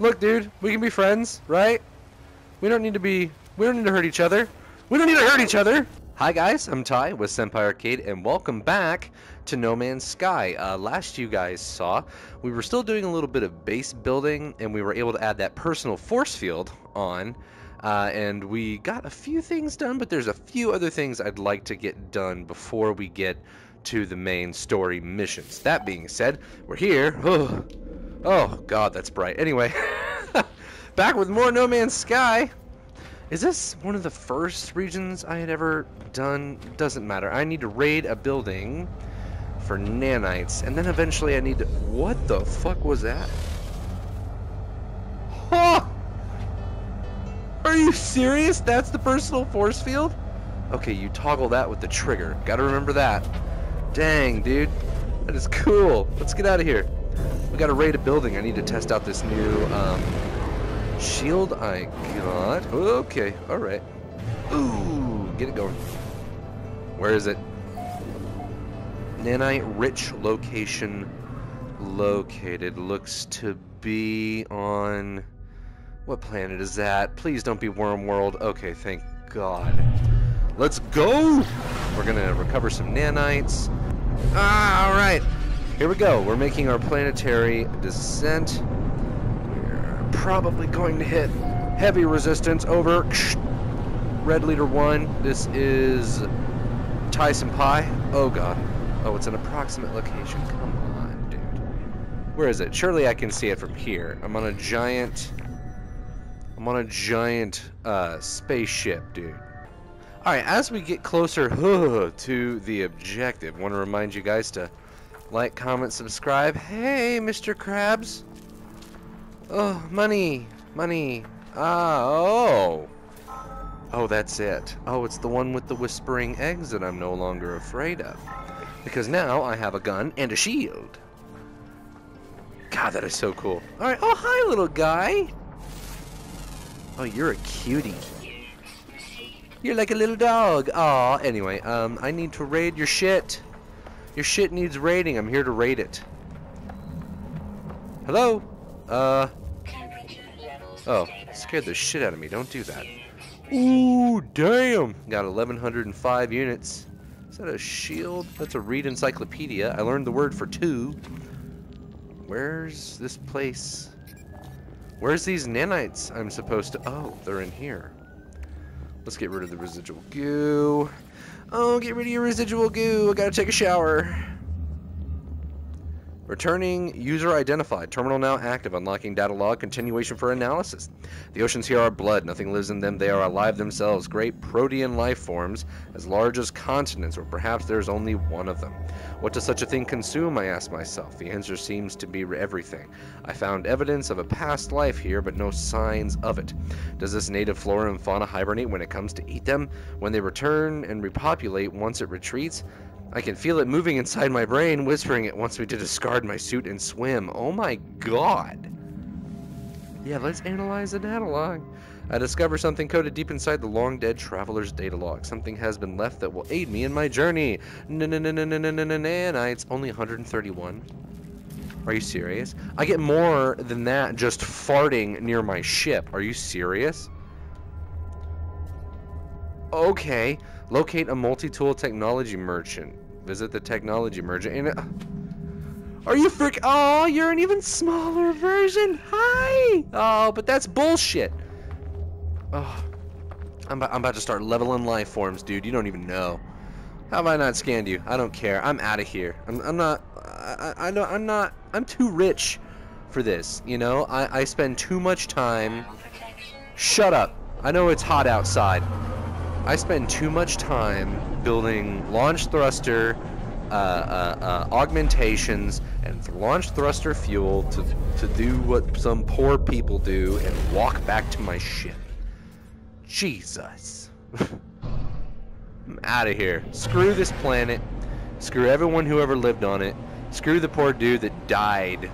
Look, dude, we can be friends, right? We don't need to be. We don't need to hurt each other. We don't need to hurt each other. Hi guys, I'm Ty with Senpai Arcade, and welcome back to No Man's Sky. Uh, last you guys saw, we were still doing a little bit of base building, and we were able to add that personal force field on. Uh, and we got a few things done, but there's a few other things I'd like to get done before we get to the main story missions. That being said, we're here. Oh, God, that's bright. Anyway, back with more No Man's Sky. Is this one of the first regions I had ever done? Doesn't matter. I need to raid a building for nanites, and then eventually I need to... What the fuck was that? Huh! Are you serious? That's the personal force field? Okay, you toggle that with the trigger. Gotta remember that. Dang, dude. That is cool. Let's get out of here. We gotta raid a building. I need to test out this new, um, shield I got. Okay, alright. Ooh, get it going. Where is it? Nanite rich location located. Looks to be on... What planet is that? Please don't be Worm World. Okay, thank God. Let's go! We're gonna recover some nanites. Ah, alright. Here we go. We're making our planetary descent. We're probably going to hit heavy resistance over Red Leader 1. This is Ty Senpai. Oh god. Oh, it's an approximate location. Come on, dude. Where is it? Surely I can see it from here. I'm on a giant... I'm on a giant uh, spaceship, dude. Alright, as we get closer to the objective, want to remind you guys to like, comment, subscribe. Hey, Mr. Krabs. Oh, money. Money. Ah, oh. Oh, that's it. Oh, it's the one with the whispering eggs that I'm no longer afraid of. Because now I have a gun and a shield. God, that is so cool. Alright, oh, hi, little guy. Oh, you're a cutie. You're like a little dog. Aw, anyway, um, I need to raid your shit. Your shit needs raiding. I'm here to raid it. Hello? Uh. Oh, scared the shit out of me. Don't do that. Ooh, damn. Got 1,105 units. Is that a shield? That's a read encyclopedia. I learned the word for two. Where's this place? Where's these nanites I'm supposed to... Oh, they're in here. Let's get rid of the residual goo. Oh, get rid of your residual goo. I gotta take a shower. Returning user identified. Terminal now active. Unlocking data log. Continuation for analysis. The oceans here are blood. Nothing lives in them. They are alive themselves. Great protean life forms as large as continents, or perhaps there's only one of them. What does such a thing consume? I ask myself. The answer seems to be everything. I found evidence of a past life here, but no signs of it. Does this native flora and fauna hibernate when it comes to eat them? When they return and repopulate once it retreats? I can feel it moving inside my brain, whispering it wants me to discard my suit and swim. Oh my god. Yeah, let's analyze the data log. I discover something coded deep inside the long dead traveler's data log. Something has been left that will aid me in my journey. Nanites, only 131. Are you serious? I get more than that just farting near my ship. Are you serious? Okay. Locate a multi-tool technology merchant. Visit the technology merger. Uh, are you frick? Oh, you're an even smaller version. Hi. Oh, but that's bullshit. Oh, I'm I'm about to start leveling life forms, dude. You don't even know. How have I not scanned you? I don't care. I'm out of here. I'm, I'm not. I, I know. I'm not. I'm too rich for this. You know. I, I spend too much time. Shut up. I know it's hot outside. I spend too much time building launch thruster uh, uh, uh, augmentations and launch thruster fuel to, to do what some poor people do and walk back to my ship. Jesus. I'm out of here. Screw this planet. Screw everyone who ever lived on it. Screw the poor dude that died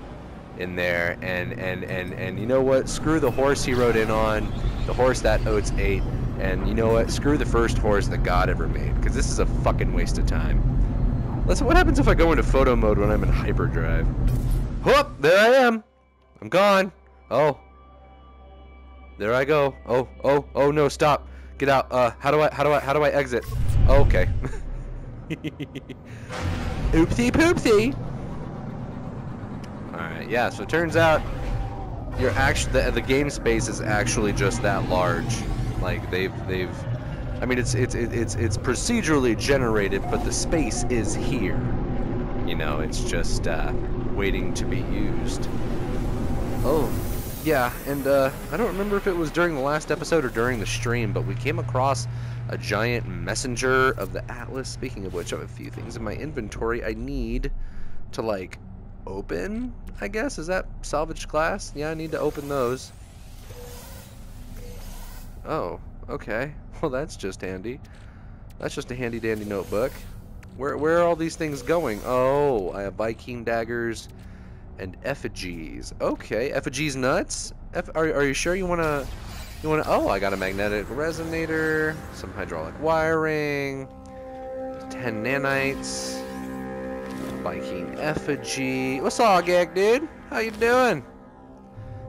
in there. And, and, and, and you know what? Screw the horse he rode in on. The horse that Oates ate. And you know what? Screw the first horse that God ever made, because this is a fucking waste of time. Listen, what happens if I go into photo mode when I'm in hyperdrive? Whoop! There I am! I'm gone! Oh, There I go. Oh, oh, oh no, stop. Get out. Uh, how do I, how do I, how do I exit? Oh, okay. Oopsie poopsie. Alright, yeah, so it turns out you're actually, the, the game space is actually just that large. Like, they've, they've, I mean, it's, it's, it's, it's procedurally generated, but the space is here. You know, it's just, uh, waiting to be used. Oh, yeah, and uh, I don't remember if it was during the last episode or during the stream, but we came across a giant messenger of the Atlas. Speaking of which, I have a few things in my inventory I need to, like, open, I guess? Is that salvaged glass? Yeah, I need to open those. Oh, okay. Well, that's just handy. That's just a handy-dandy notebook. Where, where are all these things going? Oh, I have Vy'keen daggers and effigies. Okay, effigies nuts. Are, are you sure you wanna you wanna? Oh, I got a magnetic resonator, some hydraulic wiring, ten nanites, Vy'keen effigy. What's all, gag dude? How you doing?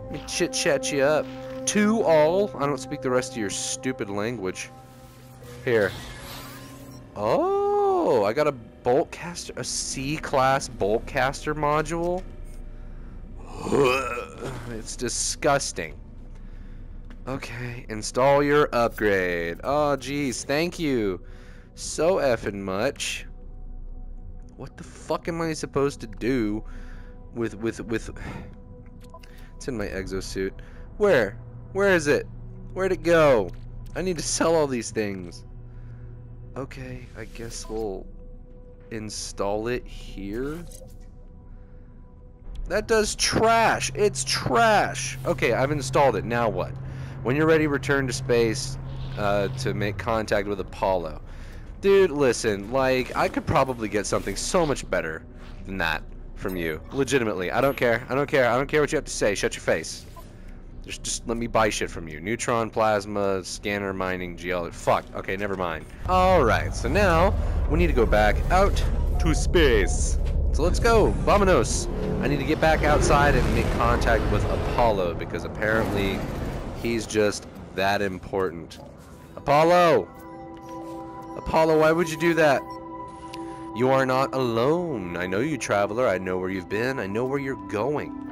Let me chit chat you up. Two all. I don't speak the rest of your stupid language. Here. Oh, I got a bolt caster, a C class bolt caster module. it's disgusting. Okay, install your upgrade. Oh, geez, thank you so effing much. What the fuck am I supposed to do with, with, with... It's in my exosuit. Where? Where is it? Where'd it go? I need to sell all these things. Okay, I guess we'll install it here. That does trash. It's trash. Okay, I've installed it. Now what? When you're ready, return to space uh, to make contact with Apollo. Dude, listen, like, I could probably get something so much better than that from you. Legitimately. I don't care. I don't care. I don't care what you have to say. Shut your face. Just, just let me buy shit from you. Neutron, plasma, scanner, mining, geology. Fuck. Okay, never mind. Alright, so now we need to go back out to space. So let's go, vamonos. I need to get back outside and make contact with Apollo because apparently he's just that important. Apollo! Apollo, why would you do that? You are not alone. I know you, traveler. I know where you've been. I know where you're going.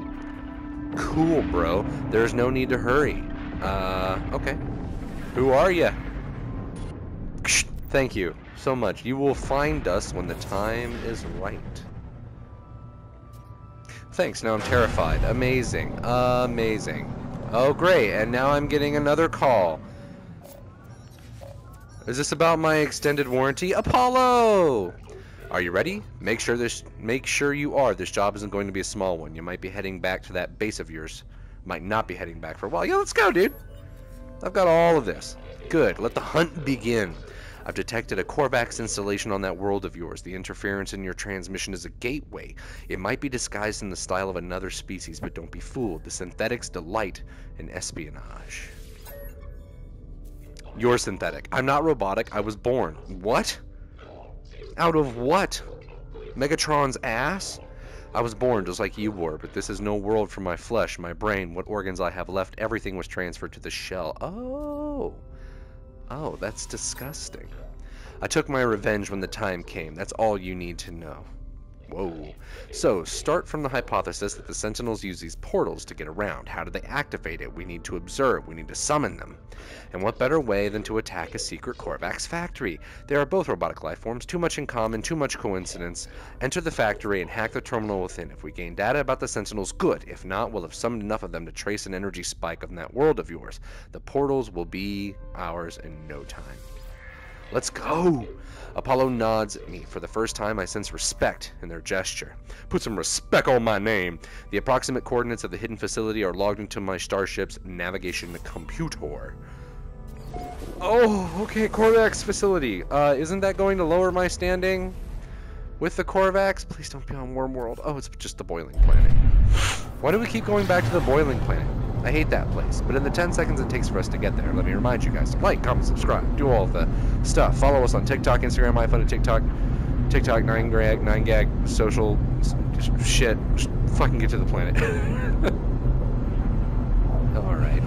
Cool, bro. There's no need to hurry. Uh, okay. Who are you? Thank you so much. You will find us when the time is right. Thanks, now I'm terrified. Amazing. Amazing. Oh, great, and now I'm getting another call. Is this about my extended warranty? Apollo! Are you ready? Make sure this make sure you are. This job isn't going to be a small one. You might be heading back to that base of yours. Might not be heading back for a while. Yeah, let's go, dude. I've got all of this. Good. Let the hunt begin. I've detected a Korvax installation on that world of yours. The interference in your transmission is a gateway. It might be disguised in the style of another species, but don't be fooled. The synthetics delight in espionage. You're synthetic. I'm not robotic. I was born. What? Out of what? Megatron's ass? I was born just like you were, but this is no world for my flesh, my brain, what organs I have left. Everything was transferred to the shell. Oh. Oh, that's disgusting. I took my revenge when the time came. That's all you need to know. Whoa. So, start from the hypothesis that the Sentinels use these portals to get around. How do they activate it? We need to observe. We need to summon them. And what better way than to attack a secret Korvax factory? They are both robotic life forms, too much in common, too much coincidence. Enter the factory and hack the terminal within. If we gain data about the Sentinels, good. If not, we'll have summoned enough of them to trace an energy spike on that world of yours. The portals will be ours in no time. Let's go! Apollo nods at me. For the first time, I sense respect in their gesture. Put some respect on my name. The approximate coordinates of the hidden facility are logged into my starship's navigation computer. Oh, okay, Korvax facility. Uh, isn't that going to lower my standing with the Korvax? Please don't be on Worm World. Oh, it's just the boiling planet. Why do we keep going back to the boiling planet? I hate that place, but in the 10 seconds it takes for us to get there, let me remind you guys to like, comment, subscribe, do all the stuff. Follow us on TikTok, Instagram, iFunny, TikTok, TikTok, 9gag, 9gag, social shit. Just fucking get to the planet. Alright.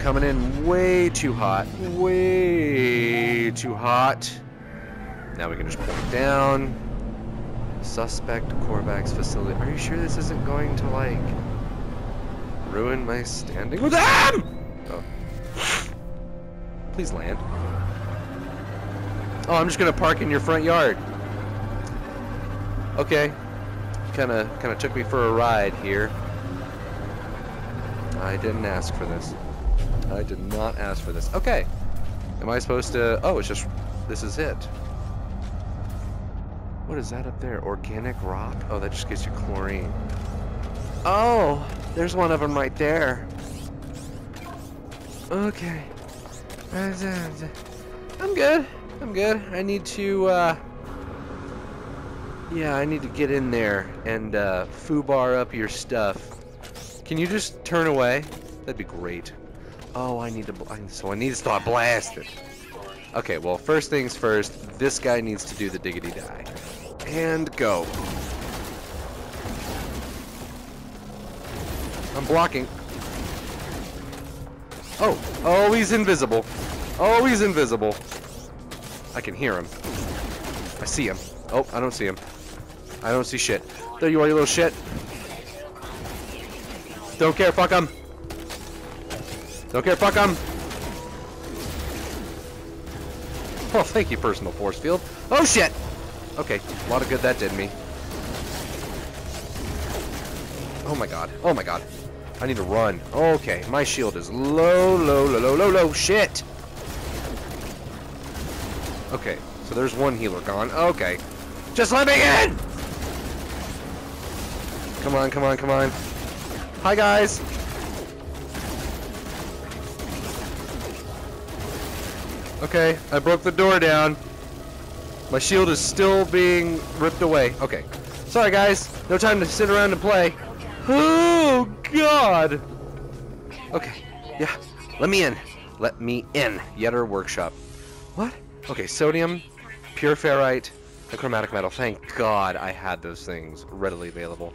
coming in way too hot. Way too hot. Now we can just point down. Suspect Korvax facility. Are you sure this isn't going to, like, ruin my standing with them? Oh. Please land. Oh, I'm just gonna park in your front yard. Okay. Kinda, kinda took me for a ride here. I didn't ask for this. I did not ask for this. Okay. Am I supposed to... Oh, it's just... This is it. What is that up there? Organic rock? Oh, that just gives you chlorine. Oh, there's one of them right there. Okay. I'm good. I'm good. I need to, uh... Yeah, I need to get in there and, uh, foobar up your stuff. Can you just turn away? That'd be great. Oh, I need to... So I need to start blasting. Okay, well, first things first, this guy needs to do the diggity die. And go. I'm blocking. Oh, oh, he's invisible. Oh, he's invisible. I can hear him. I see him. Oh, I don't see him. I don't see shit. There you are, you little shit. Don't care, fuck him. Don't care, fuck him. Oh, thank you, personal force field. Oh, shit! Okay, a lot of good that did me. Oh my god. Oh my god. I need to run. Okay, my shield is low, low, low, low, low, low. Shit! Okay, so there's one healer gone. Okay. Just let me in! Come on, come on, come on. Hi, guys. Okay, I broke the door down. My shield is still being ripped away. Okay. Sorry, guys. No time to sit around and play. God. Okay. Yeah. Let me in. Let me in. Yetter Workshop. What? Okay, sodium, pure ferrite, and chromatic metal. Thank God I had those things readily available.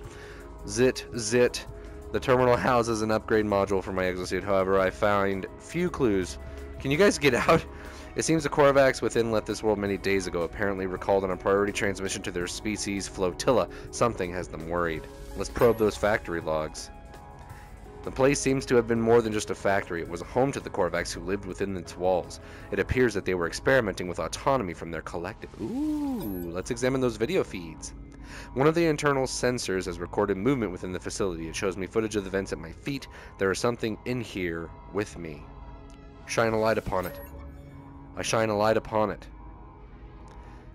Zit, zit. The terminal houses an upgrade module for my exosuit. However, I find few clues. Can you guys get out? It seems the Korvax within left this world many days ago, apparently recalled on a priority transmission to their species flotilla. Something has them worried. Let's probe those factory logs. The place seems to have been more than just a factory. It was a home to the Korvax who lived within its walls. It appears that they were experimenting with autonomy from their collective. Ooh, let's examine those video feeds. One of the internal sensors has recorded movement within the facility. It shows me footage of the vents at my feet. There is something in here with me. Shine a light upon it. I shine a light upon it.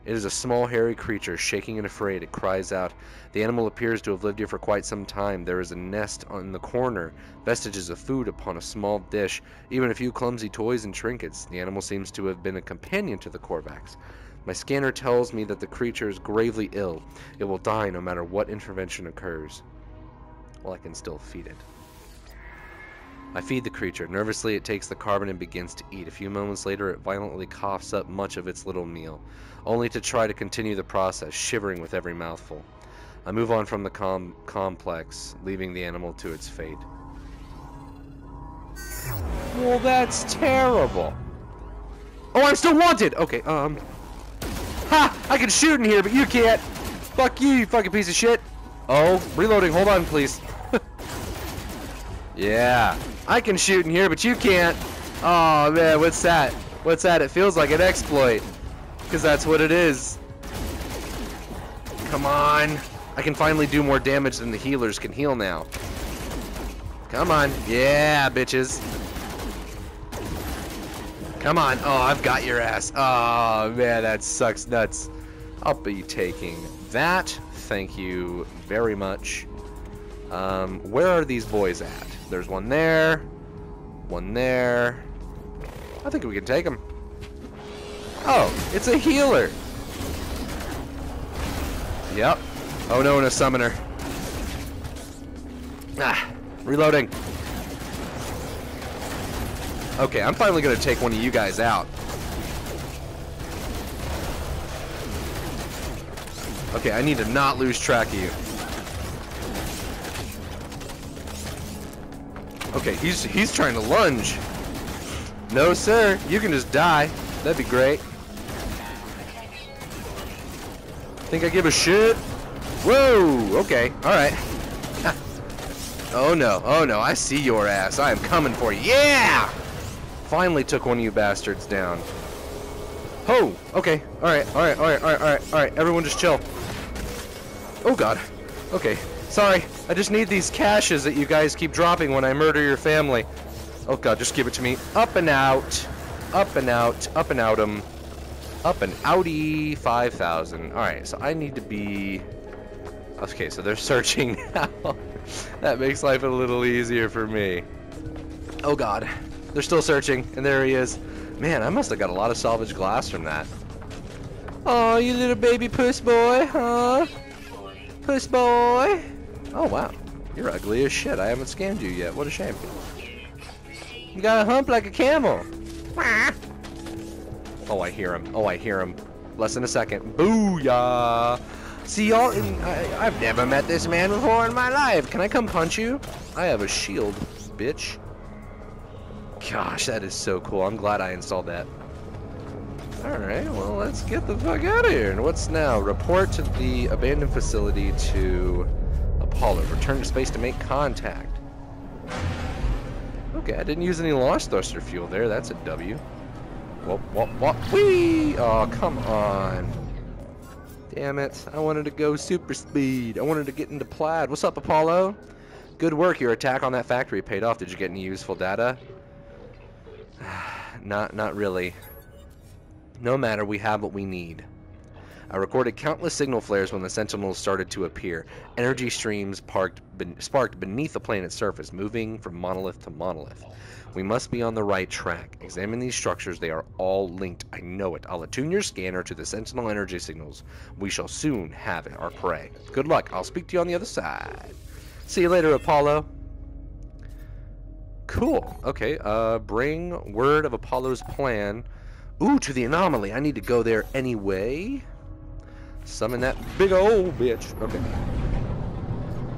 It is a small hairy creature, shaking and afraid. It cries out. The animal appears to have lived here for quite some time. There is a nest in the corner, vestiges of food upon a small dish, even a few clumsy toys and trinkets. The animal seems to have been a companion to the Korvax. My scanner tells me that the creature is gravely ill. It will die no matter what intervention occurs. Well, I can still feed it. I feed the creature. Nervously, it takes the carbon and begins to eat. A few moments later, it violently coughs up much of its little meal, only to try to continue the process, shivering with every mouthful. I move on from the com complex, leaving the animal to its fate. Well, that's terrible. Oh, I'm still wanted! Okay, um... Ha! I can shoot in here, but you can't! Fuck you, you fucking piece of shit! Oh, reloading, hold on, please. yeah. I can shoot in here, but you can't. Oh man, what's that? What's that? It feels like an exploit. Because that's what it is. Come on. I can finally do more damage than the healers can heal now. Come on. Yeah, bitches. Come on. Oh, I've got your ass. Oh, man, that sucks nuts. I'll be taking that. Thank you very much. Um, where are these boys at? There's one there. One there. I think we can take them. Oh, it's a healer. Yep. Oh no, and a summoner. Ah, reloading. Okay, I'm finally gonna take one of you guys out. Okay, I need to not lose track of you. Okay, he's he's trying to lunge. No, sir. You can just die. That'd be great. Think I give a shit? Whoa! Okay, alright. oh no, oh no, I see your ass. I am coming for you. Yeah! Finally took one of you bastards down. Oh, okay. Alright, alright, alright, alright, alright, alright. Everyone just chill. Oh god. Okay. Sorry. I just need these caches that you guys keep dropping when I murder your family. Oh god, just give it to me. Up and out. Up and out. Up and out 'em. Up an outie 5,000. Alright, so I need to be... Okay, so they're searching now. that makes life a little easier for me. Oh god. They're still searching, and there he is. Man, I must have got a lot of salvage glass from that. Oh, you little baby puss boy, huh? Puss boy. Oh, wow. You're ugly as shit. I haven't scanned you yet. What a shame. You got a hump like a camel. Oh, I hear him. Oh, I hear him. Less than a second. Booyah! See y'all, I've never met this man before in my life. Can I come punch you? I have a shield, bitch. Gosh, that is so cool. I'm glad I installed that. Alright, well, let's get the fuck out of here. And what's now? Report to the abandoned facility to Apollo. Return to space to make contact. Okay, I didn't use any launch thruster fuel there. That's a W. Whoop, whoop, whoop. Whee! Oh, come on. Damn it. I wanted to go super speed. I wanted to get into plaid. What's up, Apollo? Good work. Your attack on that factory paid off. Did you get any useful data? not, not really. No matter, we have what we need. I recorded countless signal flares when the Sentinels started to appear. Energy streams parked, sparked beneath the planet's surface, moving from monolith to monolith. We must be on the right track. Examine these structures. They are all linked. I know it. I'll attune your scanner to the Sentinel energy signals. We shall soon have it, our prey. Good luck. I'll speak to you on the other side. See you later, Apollo. Cool. Okay, uh, bring word of Apollo's plan. Ooh, to the anomaly. I need to go there anyway. Summon that big old bitch. Okay.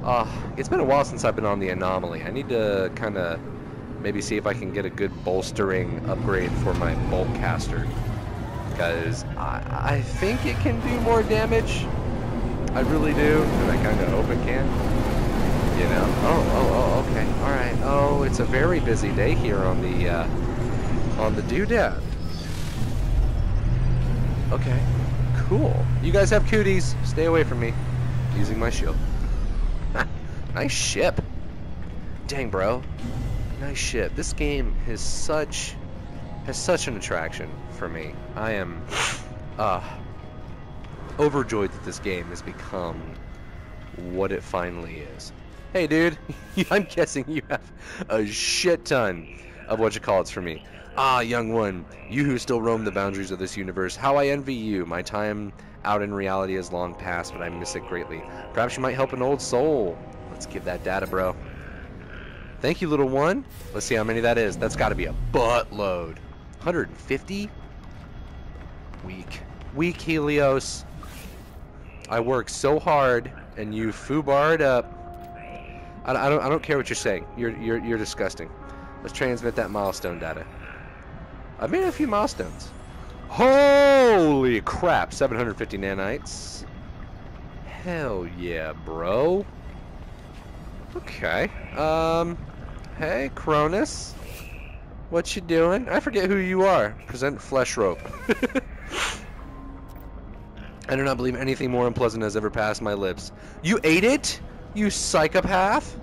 Uh, it's been a while since I've been on the anomaly. I need to kind of maybe see if I can get a good bolstering upgrade for my bolt caster. Because I, I think it can do more damage. I really do, and I kind of hope it can. You know? Oh, oh, oh, okay. Alright. Oh, it's a very busy day here on the, uh, on the doodad. Okay. Cool. You guys have cooties. Stay away from me. Using my shield. nice ship. Dang, bro. Nice ship. This game has such has such an attraction for me. I am uh overjoyed that this game has become what it finally is. Hey dude, I'm guessing you have a shit ton of what you call it's for me. Ah, young one, you who still roam the boundaries of this universe, how I envy you. My time out in reality has long passed, but I miss it greatly. Perhaps you might help an old soul. Let's give that data, bro. Thank you, little one. Let's see how many that is. That's got to be a buttload. 150? Weak. Weak, Helios. I work so hard, and you foobarred up. I, I, don't, I don't care what you're saying. You're, you're, you're disgusting. Let's transmit that milestone data. I've made a few milestones. Holy crap, 750 nanites. Hell yeah, bro. Okay. Um, hey, Cronus. What you doing? I forget who you are. Present flesh rope. I do not believe anything more unpleasant has ever passed my lips. You ate it? You psychopath?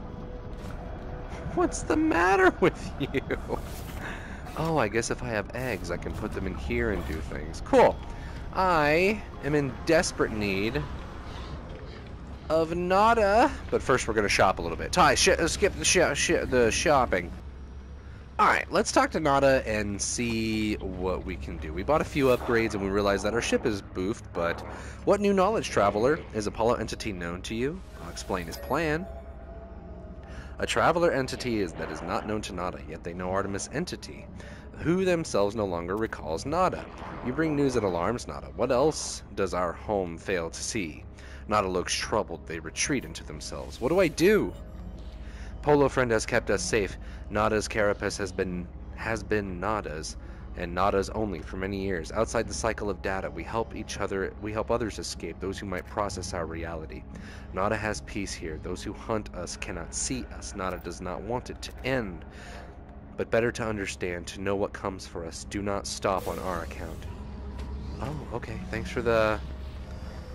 What's the matter with you? Oh, I guess if I have eggs, I can put them in here and do things. Cool. I am in desperate need of nada. But first, we're going to shop a little bit. Ty, sh skip the, sh sh the shopping. Alright, let's talk to Nada and see what we can do. We bought a few upgrades and we realized that our ship is boofed, but what new knowledge, traveler? Is Apollo entity known to you? I'll explain his plan. A traveler entity is that is not known to Nada, yet they know Artemis entity, who themselves no longer recalls Nada. You bring news that alarms Nada. What else does our home fail to see? Nada looks troubled. They retreat into themselves. What do I do? Polo friend has kept us safe. Nada's carapace has been has been Nada's, and Nada's only for many years. Outside the cycle of data, we help each other, we help others escape, those who might process our reality. Nada has peace here. Those who hunt us cannot see us. Nada does not want it to end. But better to understand, to know what comes for us. Do not stop on our account. Oh, okay. Thanks for the...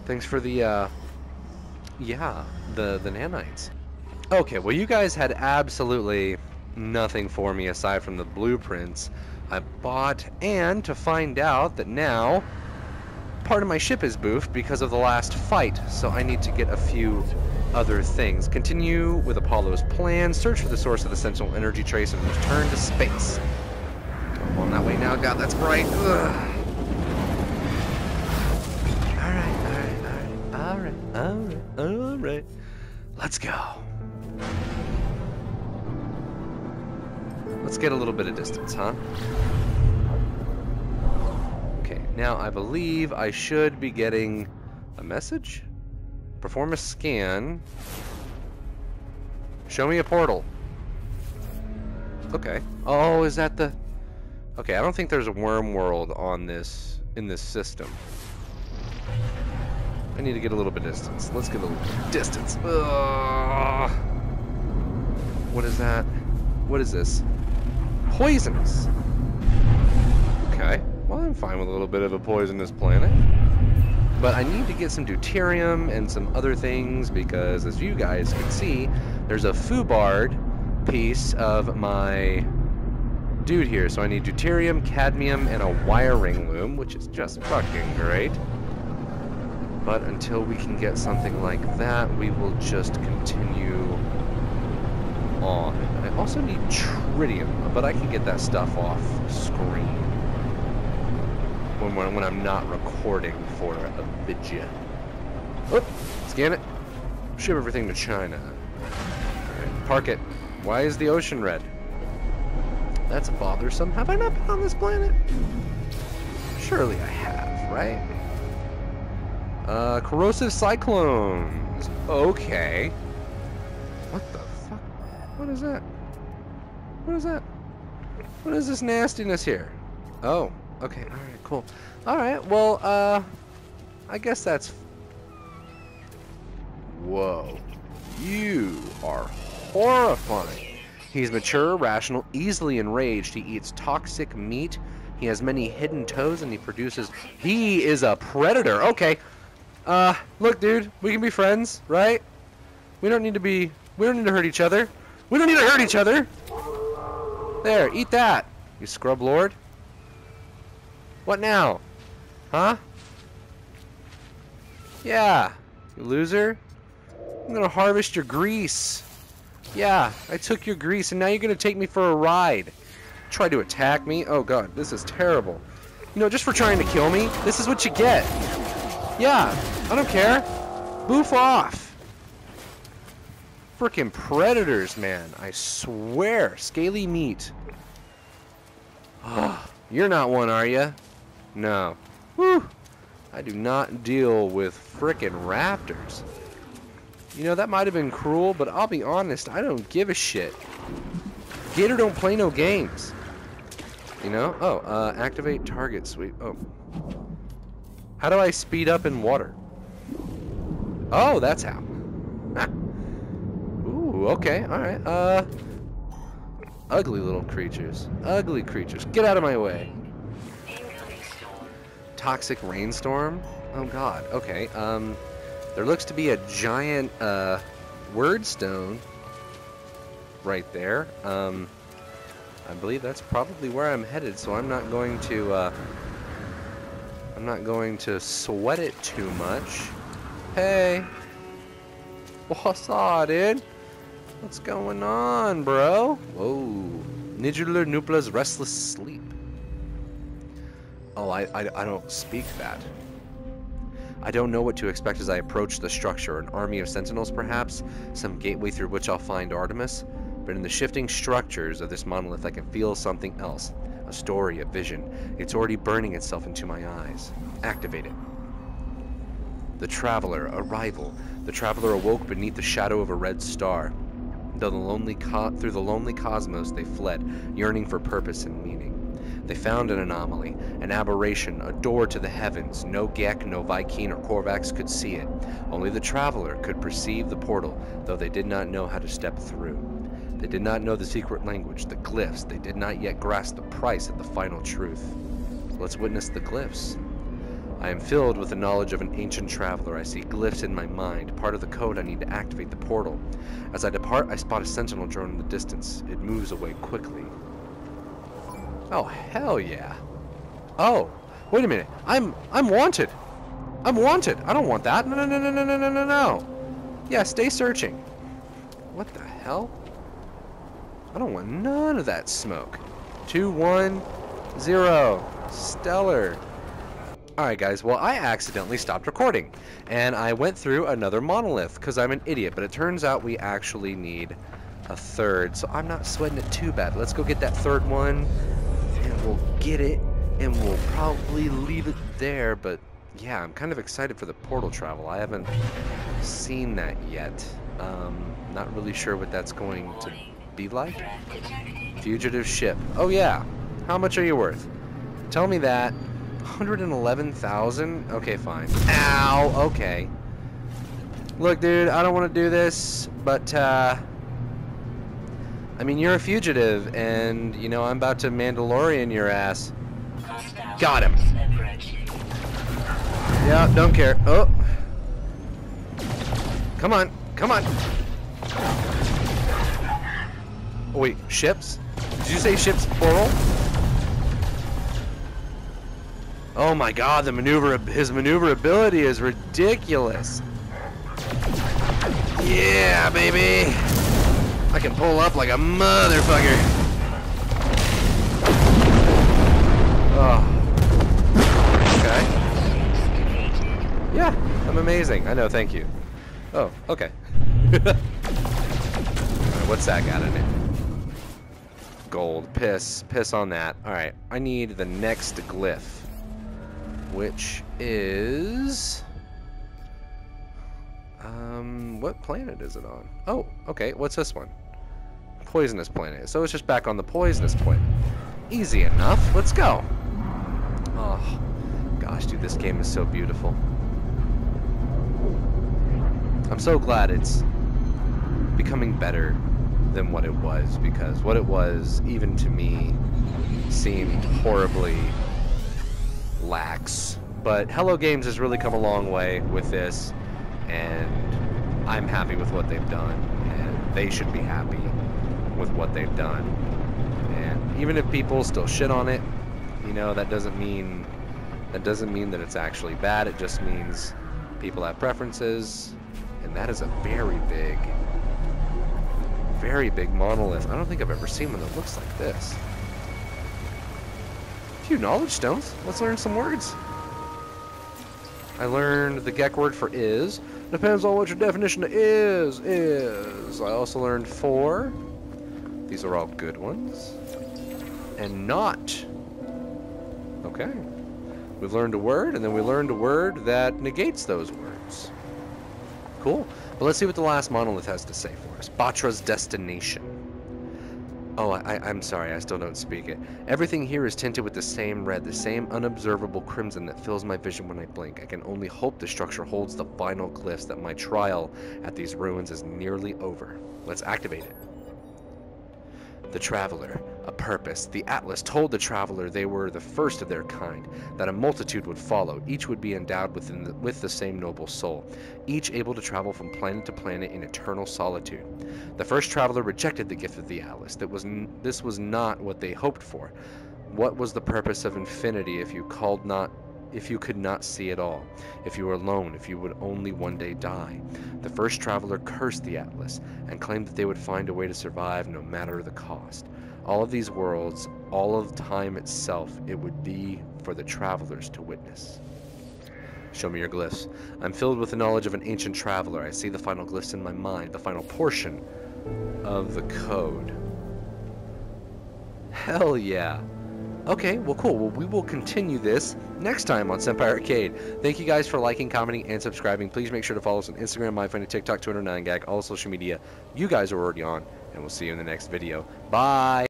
Thanks for the, uh... Yeah, the, the nanites. Okay, well you guys had absolutely nothing for me aside from the blueprints I bought, and to find out that now part of my ship is boofed because of the last fight, so I need to get a few other things. Continue with Apollo's plan, search for the source of the Sentinel energy trace, and return to space. I'm on that way now. God, that's bright. Ugh. Alright, alright, alright, alright, alright, alright. Let's go. Let's get a little bit of distance, huh? Okay, now I believe I should be getting a message? Perform a scan. Show me a portal. Okay. Oh, is that the... Okay, I don't think there's a worm world on this, in this system. I need to get a little bit of distance. Let's get a little distance. Ugh. What is that? What is this? Poisonous. Okay. Well, I'm fine with a little bit of a poisonous planet. But I need to get some deuterium and some other things because, as you guys can see, there's a Fubard piece of my dude here. So I need deuterium, cadmium, and a wiring loom, which is just fucking great. But until we can get something like that, we will just continue on. I also need tritium, but I can get that stuff off screen when, when, when I'm not recording for a video. Oh, scan it. Ship everything to China. Alright, park it. Why is the ocean red? That's bothersome. Have I not been on this planet? Surely I have, right? Uh, corrosive cyclones. Okay. What is that? What is that? What is this nastiness here? Oh, okay. All right, cool. All right, well, uh, I guess that's. Whoa. You are horrifying. He's mature, rational, easily enraged. He eats toxic meat. He has many hidden toes and he produces. He is a predator. Okay. Uh, look, dude, we can be friends, right? We don't need to be. We don't need to hurt each other. We don't need to hurt each other. There, eat that, you scrub lord. What now? Huh? Yeah, you loser. I'm gonna harvest your grease. Yeah, I took your grease and now you're gonna take me for a ride. Try to attack me? Oh god, this is terrible. You know, just for trying to kill me, this is what you get. Yeah, I don't care. Boof off. Freaking predators, man. I swear. Scaly meat. Oh, you're not one, are you? No. Whew. I do not deal with frickin' raptors. You know, that might have been cruel, but I'll be honest, I don't give a shit. Gator don't play no games. You know? Oh, uh, activate target sweep. Oh. How do I speed up in water? Oh, that's how. Ooh, okay, alright. Uh, ugly little creatures. Ugly creatures. Get out of my way. Toxic rainstorm? Oh god, okay. Um, there looks to be a giant, uh, word stone right there. Um, I believe that's probably where I'm headed, so I'm not going to, uh, I'm not going to sweat it too much. Hey! What's up, dude? What's going on, bro? Whoa. Nidular Nupla's Restless Sleep. Oh, I, I, I don't speak that. I don't know what to expect as I approach the structure. An army of sentinels, perhaps? Some gateway through which I'll find Artemis? But in the shifting structures of this monolith, I can feel something else. A story, a vision. It's already burning itself into my eyes. Activate it. The Traveler, arrival. The Traveler awoke beneath the shadow of a red star. Though the lonely through the lonely cosmos they fled, yearning for purpose and meaning. They found an anomaly, an aberration, a door to the heavens. No Gek, no Vy'keen, or Korvax could see it. Only the traveler could perceive the portal, though they did not know how to step through. They did not know the secret language, the glyphs. They did not yet grasp the price of the final truth. Let's witness the glyphs. I am filled with the knowledge of an ancient traveler. I see glyphs in my mind, part of the code I need to activate the portal. As I depart, I spot a sentinel drone in the distance. It moves away quickly. Oh, hell yeah. Oh, wait a minute. I'm I'm wanted. I'm wanted. I don't want that. No, no, no, no, no, no, no, no, no. Yeah, stay searching. What the hell? I don't want none of that smoke. Two, one, zero. Stellar. Alright guys, well I accidentally stopped recording and I went through another monolith because I'm an idiot but it turns out we actually need a third so I'm not sweating it too bad. Let's go get that third one and we'll get it and we'll probably leave it there but yeah I'm kind of excited for the portal travel. I haven't seen that yet. Um, not really sure what that's going to be like. Fugitive ship. Oh yeah. How much are you worth? Tell me that 111,000? Okay, fine. Ow! Okay. Look, dude, I don't want to do this, but, uh... I mean, you're a fugitive, and, you know, I'm about to Mandalorian your ass. Got him! Yeah, don't care. Oh! Come on! Come on! Oh, wait, ships? Did you say ships plural? Oh my god, the maneuver his maneuverability is ridiculous. Yeah, baby. I can pull up like a motherfucker. Oh. Okay. Yeah, I'm amazing. I know, thank you. Oh, okay. what's that got in it? Gold. Piss. Piss on that. Alright, I need the next glyph which is... Um, what planet is it on? Oh, okay, what's this one? Poisonous planet. So it's just back on the poisonous planet. Easy enough, let's go. Oh, gosh, dude, this game is so beautiful. I'm so glad it's becoming better than what it was, because what it was, even to me, seemed horribly lax. But Hello Games has really come a long way with this, and I'm happy with what they've done, and they should be happy with what they've done. And even if people still shit on it, you know, that doesn't mean that doesn't mean that it's actually bad. It just means people have preferences, and that is a very big, very big monolith. I don't think I've ever seen one that looks like this few knowledge stones. Let's learn some words. I learned the Gek word for is. Depends on what your definition of is is. I also learned for. These are all good ones. And not. Okay. We've learned a word, and then we learned a word that negates those words. Cool. But let's see what the last monolith has to say for us. Batra's destination. Oh, I, I'm sorry, I still don't speak it. Everything here is tinted with the same red, the same unobservable crimson that fills my vision when I blink. I can only hope the structure holds the final glyphs that my trial at these ruins is nearly over. Let's activate it. The Traveler, a purpose. The Atlas told the Traveler they were the first of their kind, that a multitude would follow, each would be endowed the, with the same noble soul, each able to travel from planet to planet in eternal solitude. The first Traveler rejected the gift of the Atlas. That was this was not what they hoped for. What was the purpose of infinity if you called not if you could not see at all, if you were alone, if you would only one day die. The first traveler cursed the Atlas and claimed that they would find a way to survive no matter the cost. All of these worlds, all of time itself, it would be for the travelers to witness. Show me your glyphs. I'm filled with the knowledge of an ancient traveler. I see the final glyphs in my mind, the final portion of the code. Hell yeah. Okay, well, cool. Well, we will continue this next time on Senpai Arcade. Thank you guys for liking, commenting, and subscribing. Please make sure to follow us on Instagram, iFunny, TikTok, Twitter, 9gag, all social media you guys are already on. And we'll see you in the next video. Bye!